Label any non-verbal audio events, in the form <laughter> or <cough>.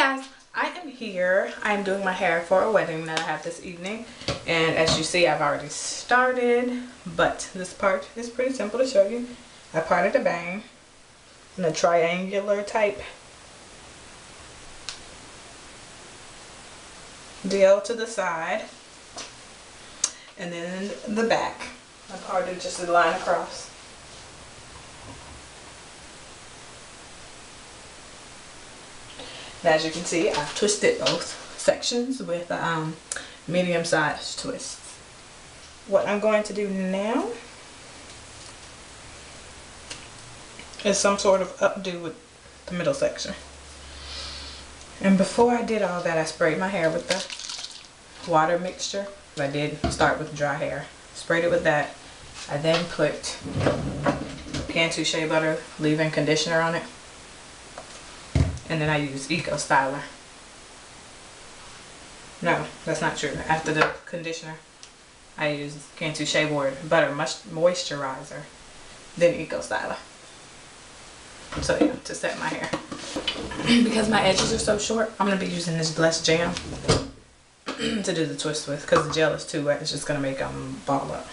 guys, I am here. I am doing my hair for a wedding that I have this evening. And as you see, I've already started, but this part is pretty simple to show you. I parted a bang in a triangular type deal to the side. And then the back, I parted just a line across. And as you can see, I've twisted both sections with um, medium sized twist. What I'm going to do now is some sort of updo with the middle section. And before I did all that, I sprayed my hair with the water mixture. I did start with dry hair. Sprayed it with that. I then put Cantu Shea Butter leave-in conditioner on it. And then I use Eco Styler. No, that's not true. After the conditioner, I use Cantu Shea Butter Moisturizer, then Eco Styler. So yeah, to set my hair. <clears throat> because my edges are so short, I'm going to be using this Blessed Jam <clears throat> to do the twist with. Because the gel is too wet, it's just going to make them ball up.